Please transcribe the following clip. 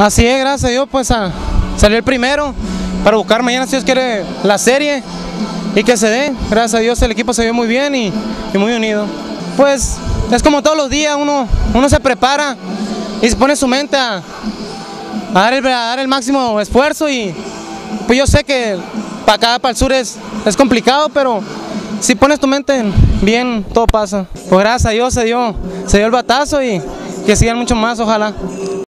Así es, gracias a Dios, pues a, salió el primero para buscar mañana, si Dios quiere, la serie y que se dé. Gracias a Dios el equipo se vio muy bien y, y muy unido. Pues es como todos los días, uno, uno se prepara y se pone su mente a, a dar, el, a dar el máximo esfuerzo y pues yo sé que para acá, para el sur es, es complicado, pero si pones tu mente bien, todo pasa. Pues gracias a Dios se dio, se dio el batazo y que sigan mucho más, ojalá.